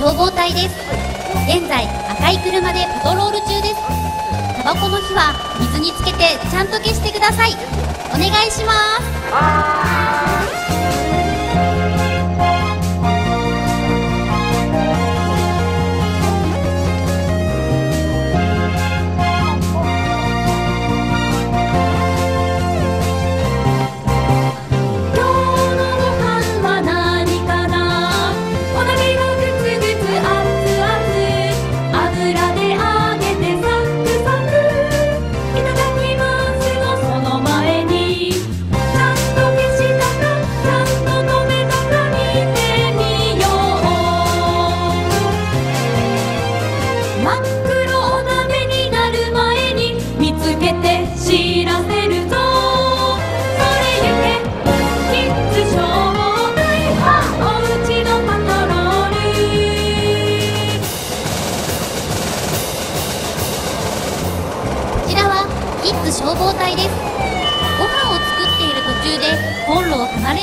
消防隊です。現在赤い車でパトロール中です。タバコの火は水につけてちゃんと消してください。お願いします。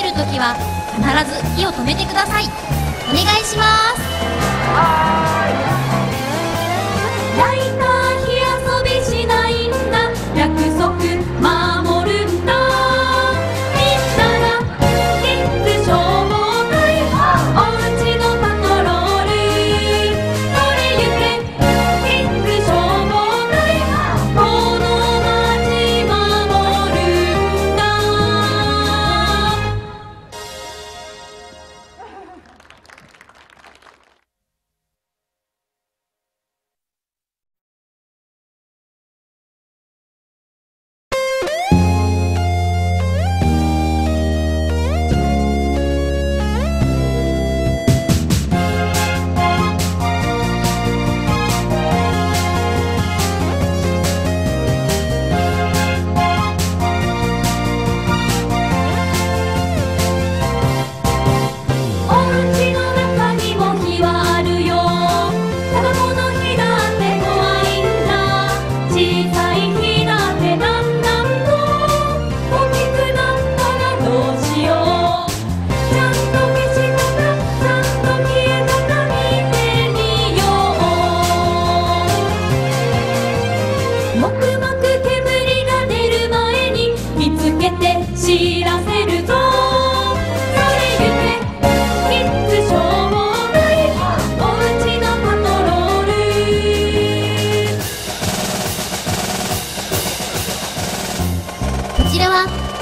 れるときは必ず火を止めてください。お願いします。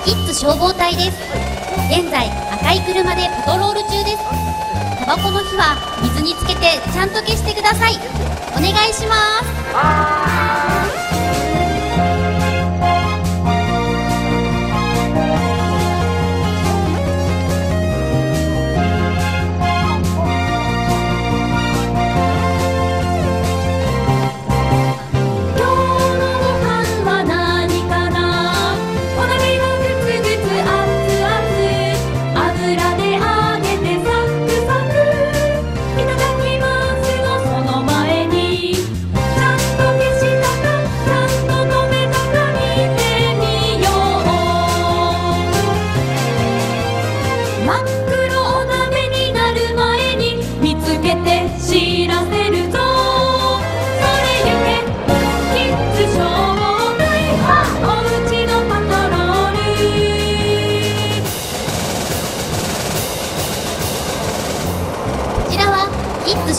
キッズ消防隊です。現在赤い車でパトロール中です。タバコの火は水につけてちゃんと消してください。お願いします。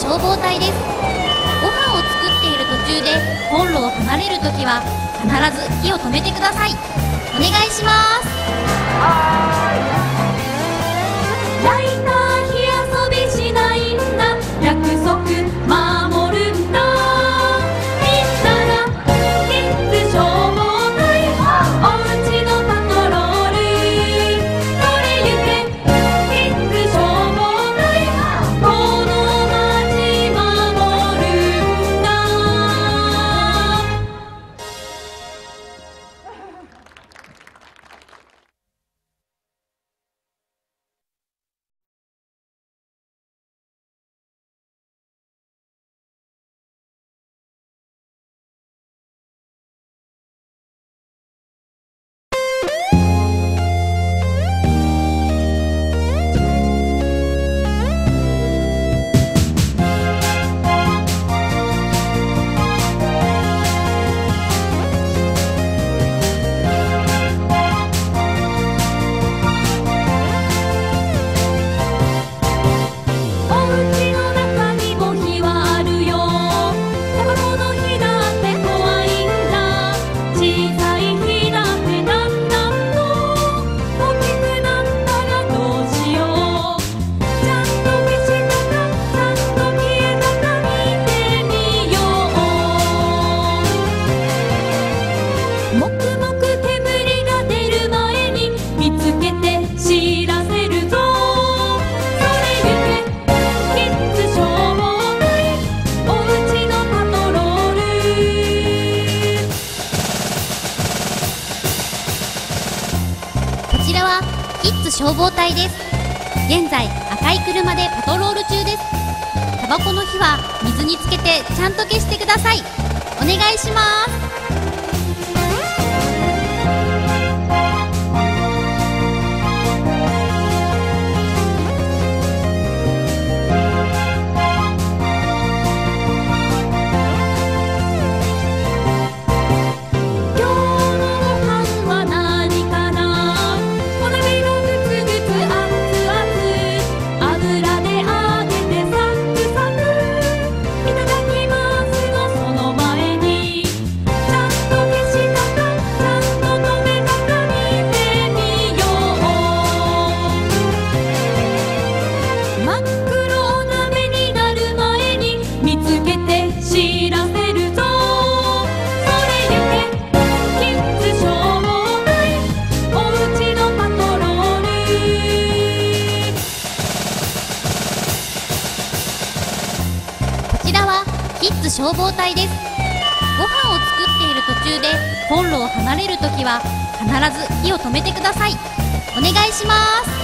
消防隊です。ご飯を作っている途中でコンロを離れるときは必ず火を止めてください。お願いします。隊です。現在赤い車でパトロール中です。タバコの火は水につけてちゃんと消してください。お願いします。消防隊です。ご飯を作っている途中でコンロを離れるときは必ず火を止めてください。お願いします。